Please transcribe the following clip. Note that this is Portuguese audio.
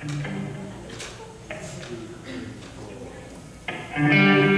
Thank hum. you.